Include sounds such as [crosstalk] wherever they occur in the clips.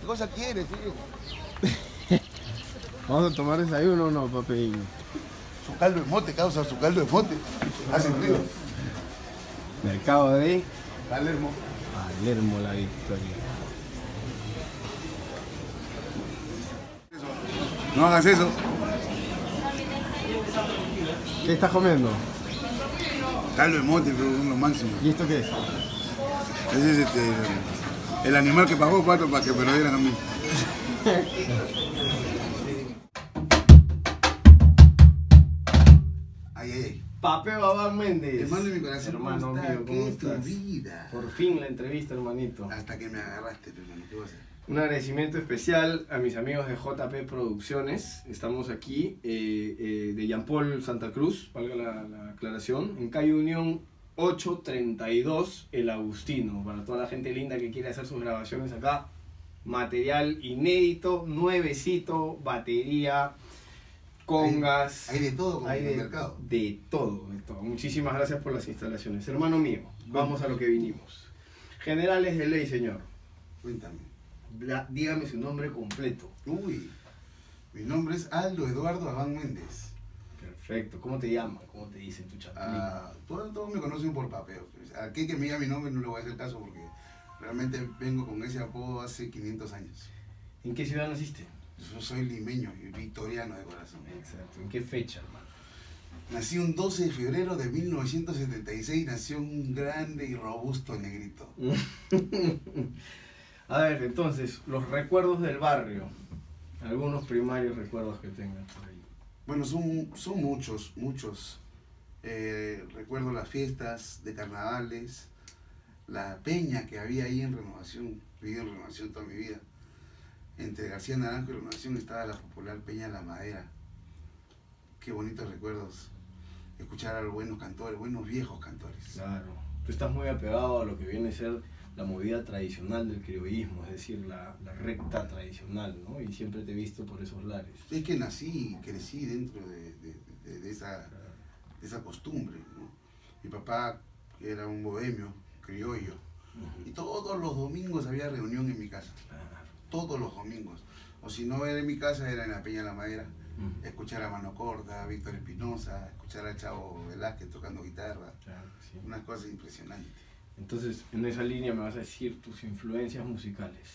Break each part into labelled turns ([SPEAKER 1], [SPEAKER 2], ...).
[SPEAKER 1] ¿Qué cosa quieres, tío? [laughs]
[SPEAKER 2] Vamos a tomar desayuno o no, papi.
[SPEAKER 1] Su caldo de mote, causa su caldo de mote. Hace frío.
[SPEAKER 2] Mercado de
[SPEAKER 1] Palermo.
[SPEAKER 2] Palermo la Victoria.
[SPEAKER 1] No hagas eso.
[SPEAKER 2] ¿Qué estás comiendo?
[SPEAKER 1] Caldo de mote, pero es lo máximo.
[SPEAKER 2] ¿Y esto qué es?
[SPEAKER 1] Ese es este, el animal que pagó cuatro para que me lo dieran a mí. Ay, ay, ay.
[SPEAKER 2] Pape Babán Méndez.
[SPEAKER 1] Hermano de mi corazón,
[SPEAKER 2] Hermano mío,
[SPEAKER 1] ¿Qué
[SPEAKER 2] ¿cómo estás?
[SPEAKER 1] vida?
[SPEAKER 2] Por fin la entrevista, hermanito.
[SPEAKER 1] Hasta que me agarraste, hermano. ¿Qué vas a hacer?
[SPEAKER 2] Un agradecimiento especial a mis amigos de JP Producciones. Estamos aquí, eh, eh, de Jean Paul Santa Cruz, valga la, la aclaración, en calle Unión 832, El Agustino. Para toda la gente linda que quiere hacer sus grabaciones acá, material inédito, nuevecito, batería, congas.
[SPEAKER 1] Hay de todo como
[SPEAKER 2] Hay
[SPEAKER 1] en
[SPEAKER 2] de,
[SPEAKER 1] mercado.
[SPEAKER 2] de todo, de todo. Muchísimas gracias por las instalaciones. Hermano mío, vamos a lo que vinimos. Generales de ley, señor.
[SPEAKER 1] Cuéntame.
[SPEAKER 2] Dígame su nombre completo.
[SPEAKER 1] Uy, mi nombre es Aldo Eduardo Abán Méndez.
[SPEAKER 2] Perfecto. ¿Cómo te llaman? ¿Cómo te dicen tu chapulín?
[SPEAKER 1] Ah, todos, todos me conocen por papeo. Aquí que me diga mi nombre no le voy a hacer caso porque realmente vengo con ese apodo hace 500 años.
[SPEAKER 2] ¿En qué ciudad naciste?
[SPEAKER 1] Yo soy limeño y victoriano de corazón.
[SPEAKER 2] Exacto. ¿En qué fecha, hermano?
[SPEAKER 1] Nací un 12 de febrero de 1976, nació un grande y robusto negrito. [laughs]
[SPEAKER 2] A ver, entonces, los recuerdos del barrio. Algunos primarios recuerdos que tengan por ahí.
[SPEAKER 1] Bueno, son, son muchos, muchos. Eh, recuerdo las fiestas de carnavales, la peña que había ahí en Renovación, viví en Renovación toda mi vida. Entre García Naranjo y Renovación estaba la popular Peña de la Madera. Qué bonitos recuerdos. Escuchar a los buenos cantores, buenos viejos cantores.
[SPEAKER 2] Claro. Tú estás muy apegado a lo que viene a ser la movida tradicional del criollismo, es decir, la, la recta tradicional, ¿no? Y siempre te he visto por esos lares.
[SPEAKER 1] Es que nací y crecí dentro de, de- de- de esa, costumbre. ¿no? Mi papá era un bohemio, criollo, y todos los domingos había reunión en mi casa. Todos los domingos. O si no era en mi casa, era en la Peña de la Madera. Escuchar a Mano Corda, a Víctor Espinosa, escuchar a Chavo Velázquez tocando guitarra.
[SPEAKER 2] Claro, sí.
[SPEAKER 1] Una cosa impresionante.
[SPEAKER 2] Entonces, en esa línea me vas a decir tus influencias musicales.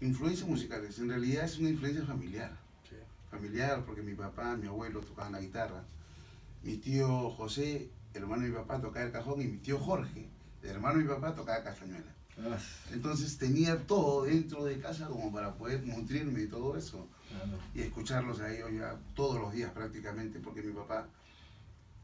[SPEAKER 1] Influencias musicales. En realidad es una influencia familiar.
[SPEAKER 2] Sí.
[SPEAKER 1] Familiar porque mi papá, mi abuelo tocaban la guitarra. Mi tío José, hermano de mi papá, tocaba el cajón. Y mi tío Jorge, el hermano de mi papá, tocaba castañuela.
[SPEAKER 2] Ah,
[SPEAKER 1] Entonces tenía todo dentro de casa como para poder nutrirme de todo eso.
[SPEAKER 2] claro.
[SPEAKER 1] y escucharlos a ellos ya todos los días prácticamente, porque mi papá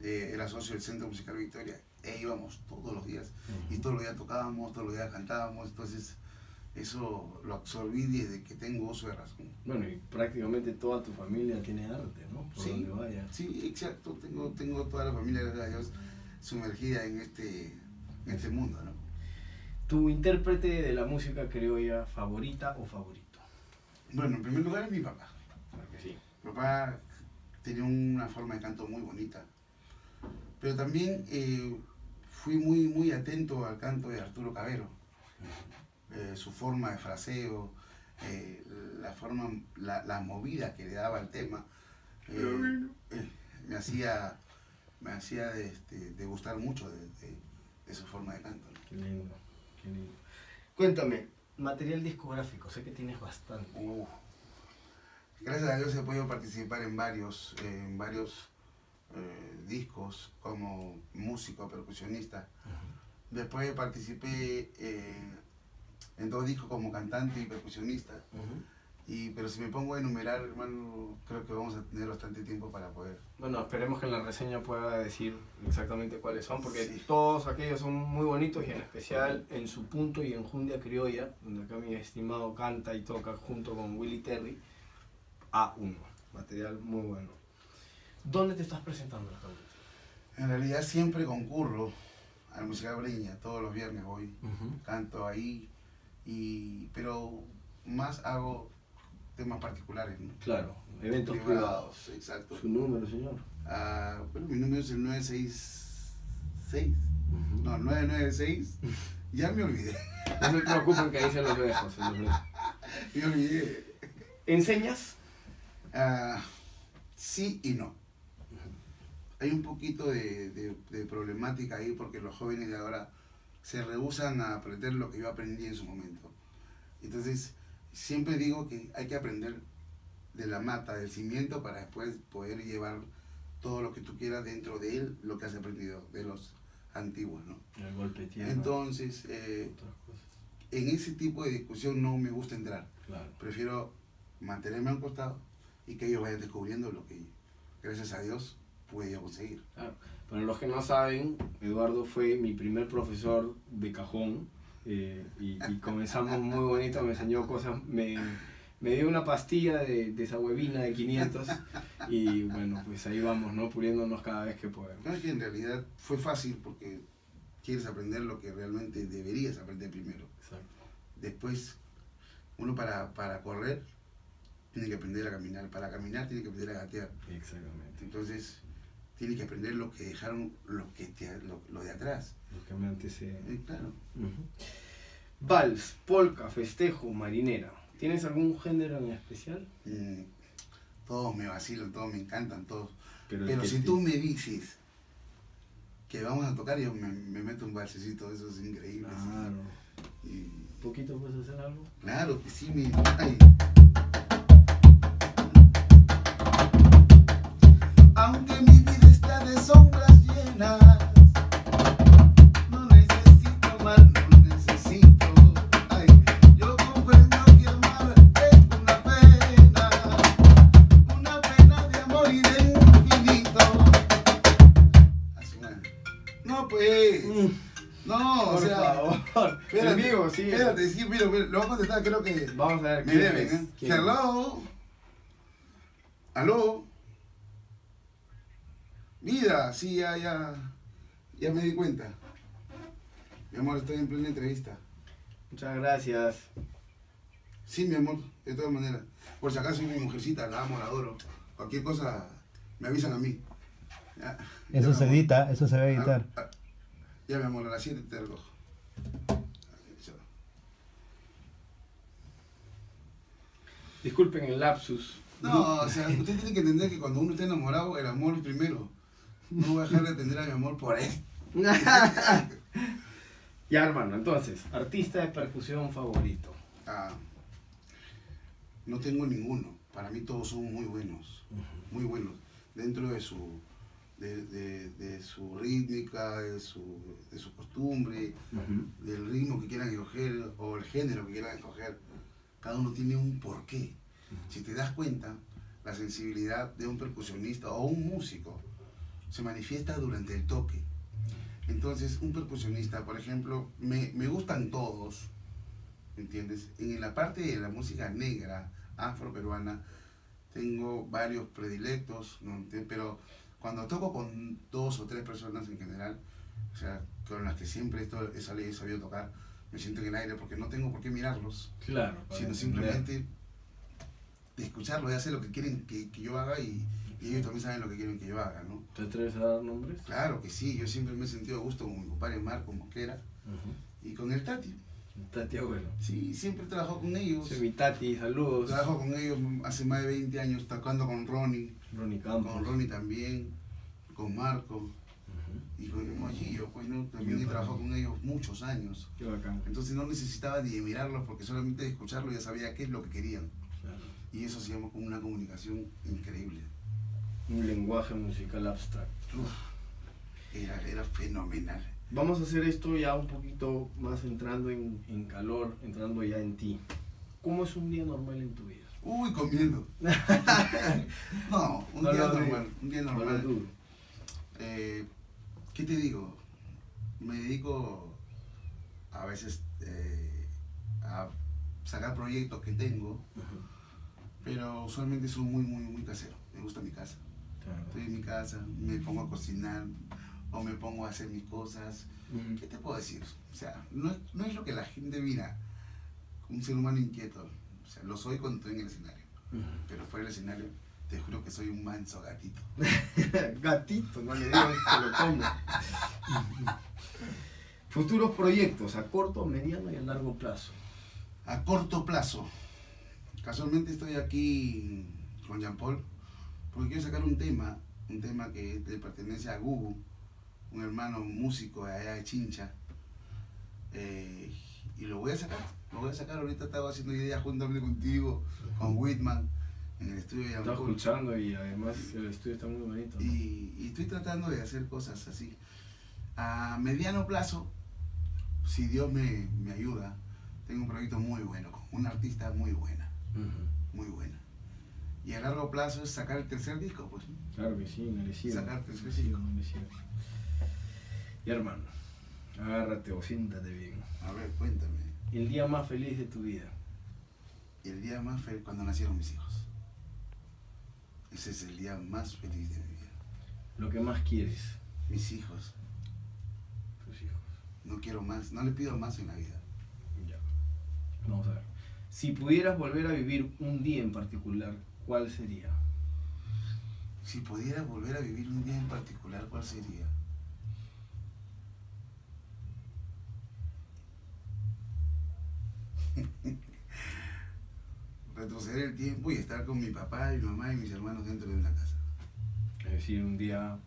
[SPEAKER 1] eh, era socio del Centro Musical Victoria, e íbamos todos los días, y todos los días tocábamos, todos los días cantábamos, entonces eso lo absorbí desde que tengo uso de razón.
[SPEAKER 2] Bueno, y prácticamente toda tu familia tiene arte, ¿no? Por
[SPEAKER 1] Sí.
[SPEAKER 2] donde vayas.
[SPEAKER 1] Sí, exacto, tengo, tengo toda la familia, gracias a Dios, sumergida en este, en este mundo, ¿no?
[SPEAKER 2] ¿Tu intérprete de la música criolla favorita o favorito?
[SPEAKER 1] Bueno, en primer lugar es mi papá.
[SPEAKER 2] Claro que sí.
[SPEAKER 1] Mi papá tenía una forma de canto muy bonita, pero también eh, fui muy, muy atento al canto de Arturo Cabero, Eh, su forma de fraseo, eh, la forma, la, la movida que le daba al tema, eh, eh, me hacía, me hacía de, este, de gustar mucho de, de- de su forma de canto. ¿no?
[SPEAKER 2] Qué lindo, qué lindo. Cuéntame, material discográfico, sé que tienes bastante.
[SPEAKER 1] Uf. Gracias a Dios he podido participar en varios, eh, en varios eh, discos como músico, percusionista. Después participé eh, en dos discos como cantante y percusionista. Y, pero si me pongo a enumerar, hermano, creo que vamos a tener bastante tiempo para poder.
[SPEAKER 2] Bueno, esperemos que en la reseña pueda decir exactamente cuáles son, porque
[SPEAKER 1] Sí.
[SPEAKER 2] todos aquellos son muy bonitos y en especial en su punto y en Jundia Criolla, donde acá mi estimado canta y toca junto con Willy Terry, A1, material muy bueno. ¿Dónde te estás presentando actualmente?
[SPEAKER 1] En realidad siempre concurro al Musical Breña, todos los viernes voy, canto ahí, y, pero más hago temas particulares, ¿no?
[SPEAKER 2] Claro, eventos privados.
[SPEAKER 1] Exacto.
[SPEAKER 2] ¿Su número, señor?
[SPEAKER 1] Ah, bueno, mi número es el 966. No, 996. [laughs] Ya me olvidé.
[SPEAKER 2] No se preocupen que ahí se los dejo, se los dejo.
[SPEAKER 1] Me olvidé.
[SPEAKER 2] ¿Enseñas?
[SPEAKER 1] Ah, sí y no. Hay un poquito de, de- de problemática ahí porque los jóvenes de ahora se rehusan a aprender lo que yo aprendí en su momento. Entonces, siempre digo que hay que aprender de la mata, del cimiento, para después poder llevar todo lo que tú quieras dentro de él, lo que has aprendido de los antiguos, ¿no?
[SPEAKER 2] El golpe tierra.
[SPEAKER 1] Entonces, eh, en ese tipo de discusión no me gusta entrar.
[SPEAKER 2] Claro.
[SPEAKER 1] Prefiero mantenerme a un costado y que ellos vayan descubriendo lo que, gracias a Dios, pude yo conseguir.
[SPEAKER 2] Claro. Para los que no saben, Eduardo fue mi primer profesor de cajón eh, y, y comenzamos muy bonito, me enseñó cosas, me, me dio una pastilla de, de esa huevina de 500 y bueno, pues ahí vamos, ¿no? Puliéndonos cada vez que podemos.
[SPEAKER 1] No es que en realidad fue fácil porque quieres aprender lo que realmente deberías aprender primero.
[SPEAKER 2] Exacto.
[SPEAKER 1] Después, uno para, para correr tiene que aprender a caminar, para caminar tiene que aprender a gatear.
[SPEAKER 2] Exactamente.
[SPEAKER 1] Entonces, tiene que aprender lo que dejaron los que te- lo, lo de atrás.
[SPEAKER 2] Lo que me antecede.
[SPEAKER 1] Eh, claro.
[SPEAKER 2] Vals, polka, festejo, marinera. ¿Tienes algún género en especial?
[SPEAKER 1] Mm, todos me vacilan, todos me encantan, todos. Pero
[SPEAKER 2] que
[SPEAKER 1] si
[SPEAKER 2] te-
[SPEAKER 1] tú me dices que vamos a tocar, yo me, me meto un balsecito, eso es increíble. sí.
[SPEAKER 2] Claro.
[SPEAKER 1] Y
[SPEAKER 2] ¿Poquito puedes hacer algo?
[SPEAKER 1] claro que sí, mi. ay.
[SPEAKER 2] Vamos a ver
[SPEAKER 1] me deben,
[SPEAKER 2] es.
[SPEAKER 1] ¿eh?
[SPEAKER 2] ¿Quién?
[SPEAKER 1] Hello. ¿Aló? Vida, sí, ya, ya, ya me di cuenta. Mi amor, estoy en plena entrevista.
[SPEAKER 2] Muchas gracias.
[SPEAKER 1] Sí, mi amor, de todas maneras. Por si acaso mi mujercita, la amo, la adoro. Cualquier cosa, me avisan a mí. Ya,
[SPEAKER 3] Eso se
[SPEAKER 1] amor.
[SPEAKER 3] edita, eso se va a editar.
[SPEAKER 1] Ah, ah, ya, mi amor, a las 7 te recojo.
[SPEAKER 2] Disculpen el lapsus.
[SPEAKER 1] No, o sea, usted tiene que entender que cuando uno está enamorado, el amor es primero. No voy a dejar de atender a mi amor por esto. [laughs]
[SPEAKER 2] ya, hermano, entonces, artista de percusión favorito.
[SPEAKER 1] Ah, no tengo ninguno. Para mí todos son muy buenos, muy buenos. Dentro de su, de, de- de su rítmica, de su, de su costumbre, del ritmo que quieran escoger o el género que quieran escoger. Cada uno tiene un porqué. Si te das cuenta, la sensibilidad de un percusionista o un músico se manifiesta durante el toque. Entonces, un percusionista, por ejemplo, me, me gustan todos, ¿entiendes? En la parte de la música negra, afroperuana, tengo varios predilectos, ¿no? Pero cuando toco con dos o tres personas en general, o sea, con las que siempre esto, he sabido tocar, me siento en el aire porque no tengo por qué mirarlos,
[SPEAKER 2] Claro.
[SPEAKER 1] sino simplemente de escucharlos y hacer lo que quieren que, que yo haga y, y ellos también saben lo que quieren que yo haga, ¿no?
[SPEAKER 2] ¿Te atreves a dar nombres?
[SPEAKER 1] Claro que sí, yo siempre me he sentido a gusto con mi compadre Marco Mosquera y con el Tati.
[SPEAKER 2] Tati Abuelo.
[SPEAKER 1] Sí, siempre he trabajado con ellos.
[SPEAKER 2] Soy mi Tati, saludos.
[SPEAKER 1] Trabajo con ellos hace más de 20 años, tocando con Ronnie,
[SPEAKER 2] Ronnie Campos.
[SPEAKER 1] con Ronnie también, con Marco. Y con el Mollillo, pues no, también
[SPEAKER 2] Yo
[SPEAKER 1] he trabajado con ellos muchos años.
[SPEAKER 2] Qué bacán.
[SPEAKER 1] Entonces no necesitaba ni de mirarlos porque solamente de escucharlos ya sabía qué es lo que querían.
[SPEAKER 2] Claro.
[SPEAKER 1] Y eso se llama como una comunicación increíble.
[SPEAKER 2] Un lenguaje musical abstracto.
[SPEAKER 1] Era, era fenomenal.
[SPEAKER 2] Vamos a hacer esto ya un poquito más entrando en, en calor, entrando ya en ti. ¿Cómo es un día normal en tu vida?
[SPEAKER 1] Uy, comiendo. [laughs] no, un
[SPEAKER 2] No
[SPEAKER 1] día normal. Un día normal. Eh, ¿Qué te digo? Me dedico a veces eh, a sacar proyectos que tengo, pero usualmente soy muy, muy, muy casero. Me gusta mi casa.
[SPEAKER 2] Claro.
[SPEAKER 1] Estoy en mi casa, me pongo a cocinar o me pongo a hacer mis cosas. ¿Qué te puedo decir? O sea, no es, no es lo que la gente mira. Un ser humano inquieto. O sea, lo soy cuando estoy en el escenario. Pero fuera del escenario, te juro que soy un manso gatito. [laughs]
[SPEAKER 2] Gatito, no le digo que lo como. Futuros proyectos a corto, mediano y a largo plazo.
[SPEAKER 1] A corto plazo, Casualmente estoy aquí con Jean Paul porque quiero sacar un tema, un tema que le pertenece a Gugu, un hermano músico de allá de Chincha. Eh, y lo voy a sacar, lo voy a sacar. Ahorita estaba haciendo ideas juntamente contigo, con Whitman, en el estudio de
[SPEAKER 2] Estaba escuchando y además el estudio está muy bonito. ¿no?
[SPEAKER 1] Y, y estoy tratando de hacer cosas así. A mediano plazo, si Dios me, me ayuda, tengo un proyecto muy bueno, con una artista muy buena, muy buena. Y a largo plazo es sacar el tercer disco, pues.
[SPEAKER 2] Claro que sí, merecido.
[SPEAKER 1] Sacar tercer
[SPEAKER 2] merecido,
[SPEAKER 1] disco.
[SPEAKER 2] merecido. Y hermano, agárrate o siéntate bien.
[SPEAKER 1] A ver, cuéntame.
[SPEAKER 2] El día más feliz de tu vida.
[SPEAKER 1] El día más feliz cuando nacieron mis hijos. Ese es el día más feliz de mi vida.
[SPEAKER 2] Lo que más quieres.
[SPEAKER 1] Mis hijos.
[SPEAKER 2] Tus hijos.
[SPEAKER 1] No quiero más, no le pido más en la vida.
[SPEAKER 2] Ya. Vamos a ver. Si pudieras volver a vivir un día en particular, ¿cuál sería?
[SPEAKER 1] Si pudiera volver a vivir un día en particular, ¿cuál sería? Retroceder el tiempo y estar con mi papá, mi mamá y mis hermanos dentro de una casa.
[SPEAKER 2] Es decir, un día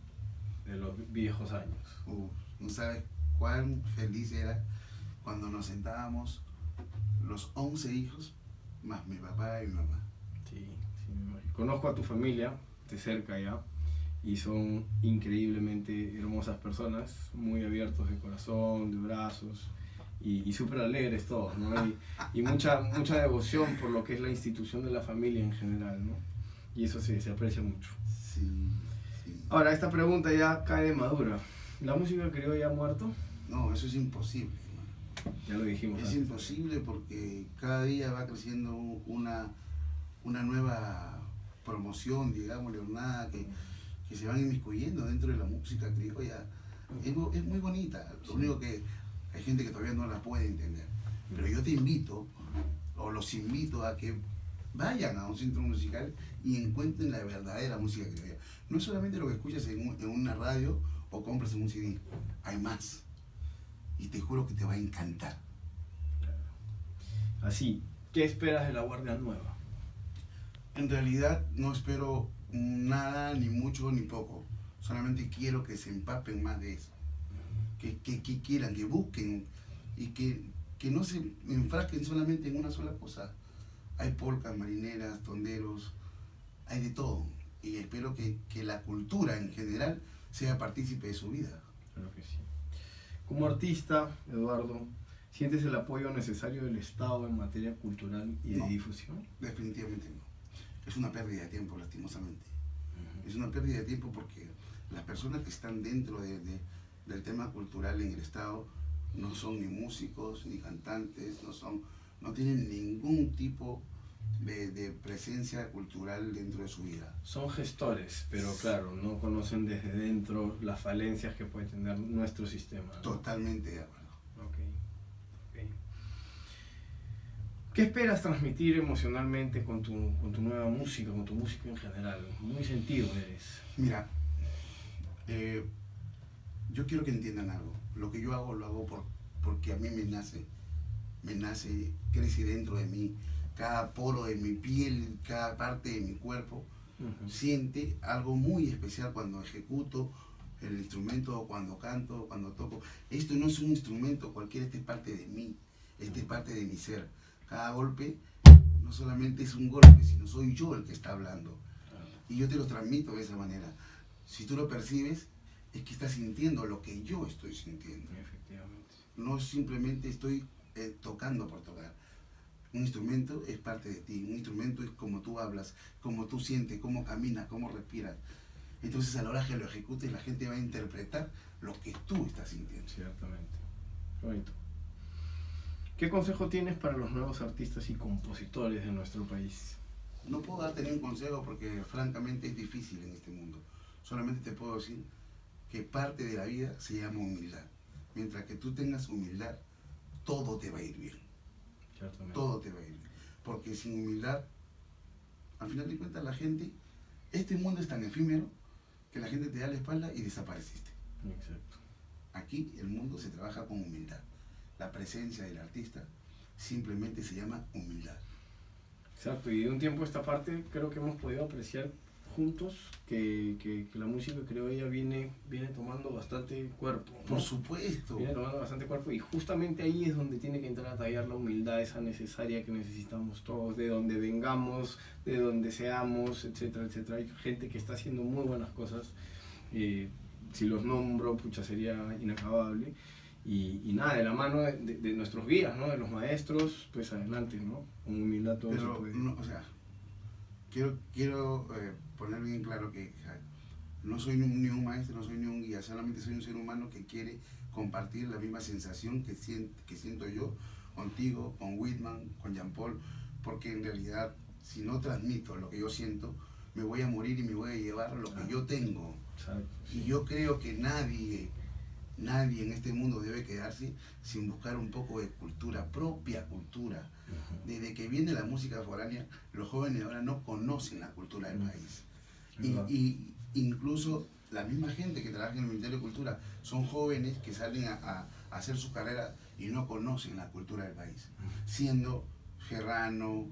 [SPEAKER 2] de los viejos años.
[SPEAKER 1] Uh, no sabes cuán feliz era cuando nos sentábamos los 11 hijos, más mi papá y mi mamá.
[SPEAKER 2] Sí, sí, me imagino. Conozco a tu familia de cerca ya y son increíblemente hermosas personas, muy abiertos de corazón, de brazos y, y súper alegres todos, ¿no? Y, y mucha, mucha devoción por lo que es la institución de la familia en general, ¿no? Y eso sí, se aprecia mucho.
[SPEAKER 1] Sí, sí.
[SPEAKER 2] Ahora, esta pregunta ya cae de madura. ¿La música criolla ha muerto?
[SPEAKER 1] No, eso es imposible. hermano.
[SPEAKER 2] Ya lo dijimos.
[SPEAKER 1] Es
[SPEAKER 2] antes.
[SPEAKER 1] imposible porque cada día va creciendo una, una nueva promoción, digámosle, o nada, que, que se van inmiscuyendo dentro de la música criolla. Es, es muy bonita, lo único que hay gente que todavía no la puede entender. Pero yo te invito, o los invito a que vayan a un centro musical y encuentren la verdadera música criolla. No es solamente lo que escuchas en, un- en una radio o compras en un CD, hay más. Y te juro que te va a encantar.
[SPEAKER 2] Así, ¿qué esperas de la Guardia Nueva?
[SPEAKER 1] En realidad no espero nada, ni mucho, ni poco. Solamente quiero que se empapen más de eso. Que, que, que quieran, que busquen y que, que no se enfrasquen solamente en una sola cosa. Hay polcas, marineras, tonderos, hay de todo. Y espero que, que la cultura en general sea partícipe de su vida.
[SPEAKER 2] Claro que sí. Como artista, Eduardo, ¿sientes el apoyo necesario del Estado en materia cultural y de
[SPEAKER 1] No.
[SPEAKER 2] difusión?
[SPEAKER 1] Definitivamente no. Es una pérdida de tiempo, lastimosamente. Es una pérdida de tiempo porque las personas que están dentro de- de- del tema cultural en el Estado no son ni músicos, ni cantantes, no, son, no tienen ningún tipo de, de presencia cultural dentro de su vida.
[SPEAKER 2] Son gestores, pero claro, no conocen desde dentro las falencias que puede tener nuestro sistema. ¿no?
[SPEAKER 1] Totalmente de acuerdo.
[SPEAKER 2] Ok, ok. ¿Qué esperas transmitir emocionalmente con tu, con tu nueva música, con tu música en general? Muy sentido eres.
[SPEAKER 1] Mira, eh, yo quiero que entiendan algo. Lo que yo hago lo hago por, porque a mí me nace, me nace, crece dentro de mí. Cada poro de mi piel, cada parte de mi cuerpo
[SPEAKER 2] Ujú.
[SPEAKER 1] siente algo muy especial cuando ejecuto el instrumento, o cuando canto, cuando toco. Esto no es un instrumento cualquiera, este es parte de mí, este es parte de mi ser. Cada golpe no solamente es un golpe, sino soy yo el que está hablando. Y yo te lo transmito de esa manera. Si tú lo percibes, es que estás sintiendo lo que yo estoy sintiendo.
[SPEAKER 2] Efectivamente.
[SPEAKER 1] No simplemente estoy eh, tocando por tocar. Un instrumento es parte de ti. Un instrumento es como tú hablas, como tú sientes, cómo caminas, cómo respiras. Entonces a la hora que lo ejecutes, la gente va a interpretar lo que tú estás sintiendo.
[SPEAKER 2] Ciertamente. Bonito. ¿Qué consejo tienes para los nuevos artistas y compositores de nuestro país?
[SPEAKER 1] No puedo darte ni un consejo porque francamente es difícil en este mundo. Solamente te puedo decir que parte de la vida se llama humildad. Mientras que tú tengas humildad, todo te va a ir bien.
[SPEAKER 2] Ciertamente.
[SPEAKER 1] Todo te va a ir bien. Porque sin humildad, al final de cuentas la gente, este mundo es tan efímero que la gente te da la espalda y desapareciste.
[SPEAKER 2] Exacto.
[SPEAKER 1] Aquí el mundo se trabaja con humildad. La presencia del artista simplemente se llama humildad.
[SPEAKER 2] Exacto, y de un tiempo a esta parte creo que hemos podido apreciar juntos que, que, que la música creo ella viene, viene tomando bastante cuerpo. ¿no?
[SPEAKER 1] Por supuesto.
[SPEAKER 2] Viene tomando bastante cuerpo y justamente ahí es donde tiene que entrar a tallar la humildad esa necesaria que necesitamos todos, de donde vengamos, de donde seamos, etcétera, etcétera. Hay gente que está haciendo muy buenas cosas. eh, si los nombro, pucha, sería inacabable. Y, y nada, de la mano de, de- de nuestros guías, ¿no? De los maestros, pues adelante, ¿no? Con humildad todo se
[SPEAKER 1] Pero,
[SPEAKER 2] puede.
[SPEAKER 1] no, o sea, quiero, quiero eh, poner bien claro que no soy ni un, maestro, no soy ni un guía, solamente soy un ser humano que quiere compartir la misma sensación que, sien- que siento yo contigo, con Whitman, con Jean Paul, porque en realidad, si no transmito lo que yo siento, me voy a morir y me voy a llevar lo que yo tengo. Y yo creo que nadie, nadie en este mundo debe quedarse sin buscar un poco de cultura, propia cultura. Desde que viene la música foránea, los jóvenes ahora no conocen la cultura del
[SPEAKER 2] Mm.
[SPEAKER 1] país. Y, incluso la misma gente que trabaja en el Ministerio de Cultura son jóvenes que salen a, hacer su carrera y no conocen la cultura del país. Siendo serrano,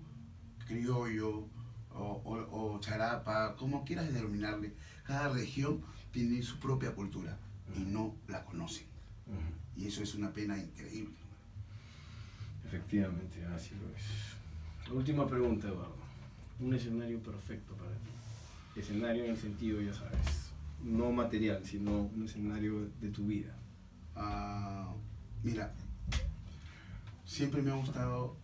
[SPEAKER 1] criollo o, o- o charapa, como quieras denominarle, cada región tiene su propia cultura y no la conocen. Y eso es una pena increíble.
[SPEAKER 2] Efectivamente, así lo es. La última pregunta, Eduardo. Un escenario perfecto para ti. Escenario en el sentido, ya sabes, no material, sino un escenario de tu vida.
[SPEAKER 1] Ah, mira, siempre me ha gustado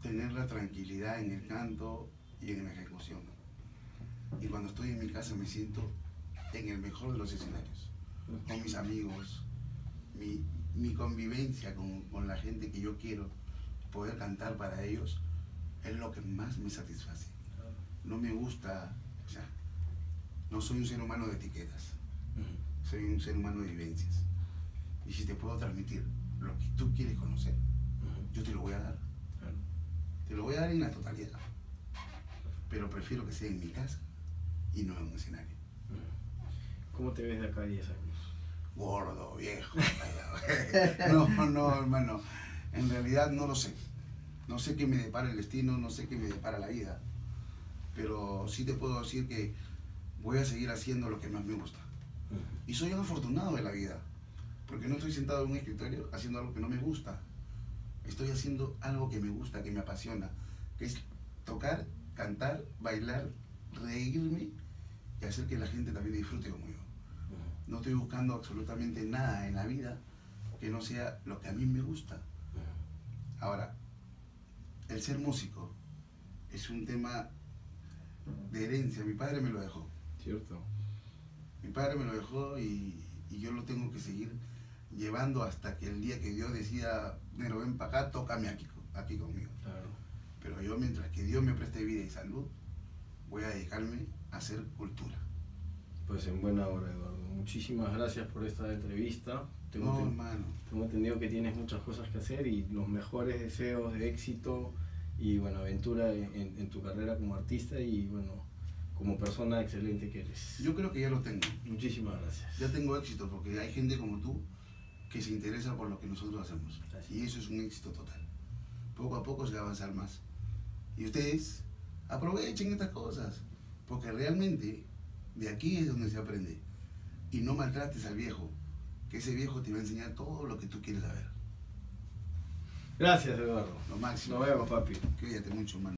[SPEAKER 1] tener la tranquilidad en el canto y en la ejecución. Y cuando estoy en mi casa me siento en el mejor de los escenarios, con mis amigos, mi, mi convivencia con, con la gente que yo quiero, poder cantar para ellos, es lo que más me satisface. No me gusta, o sea, no soy un ser humano de etiquetas soy un ser humano de vivencias. Y si te puedo transmitir lo que tú quieres conocer, yo te lo voy a dar. Te lo voy a dar en la totalidad. Pero prefiero que sea en mi casa y no en un escenario.
[SPEAKER 2] ¿Cómo te ves de acá a 10 años?
[SPEAKER 1] Gordo, viejo. [laughs] no, no, hermano. En realidad no lo sé. No sé qué me depara el destino, no sé qué me depara la vida. Pero sí te puedo decir que voy a seguir haciendo lo que más me gusta. Y soy un afortunado de la vida, porque no estoy sentado en un escritorio haciendo algo que no me gusta. Estoy haciendo algo que me gusta, que me apasiona, que es tocar, cantar, bailar, reírme y hacer que la gente también disfrute como yo. No estoy buscando absolutamente nada en la vida que no sea lo que a mí me gusta. Ahora, el ser músico es un tema de herencia. Mi padre me lo dejó.
[SPEAKER 2] ¿Cierto?
[SPEAKER 1] Mi padre me lo dejó y, y yo lo tengo que seguir llevando hasta que el día que Dios decida, Nero, ven para acá, tócame aquí, aquí conmigo.
[SPEAKER 2] Claro.
[SPEAKER 1] Pero yo, mientras que Dios me preste vida y salud, voy a dedicarme a hacer cultura.
[SPEAKER 2] Pues en buena hora, Eduardo. Muchísimas gracias por esta entrevista. Tengo,
[SPEAKER 1] No,
[SPEAKER 2] ten- tengo entendido que tienes muchas cosas que hacer y los mejores deseos de éxito y bueno, aventura en, en- en tu carrera como artista y bueno, como persona excelente que eres.
[SPEAKER 1] Yo creo que ya lo tengo.
[SPEAKER 2] Muchísimas gracias.
[SPEAKER 1] Ya tengo éxito porque hay gente como tú que se interesa por lo que nosotros hacemos.
[SPEAKER 2] Gracias.
[SPEAKER 1] Y eso es un éxito total. Poco a poco se va a avanzar más. Y ustedes aprovechen estas cosas, porque realmente de aquí es donde se aprende. Y no maltrates al viejo, que ese viejo te va a enseñar todo lo que tú quieres saber.
[SPEAKER 2] Gracias, Eduardo.
[SPEAKER 1] Lo máximo.
[SPEAKER 2] Nos vemos, papi.
[SPEAKER 1] Cuídate mucho, mano.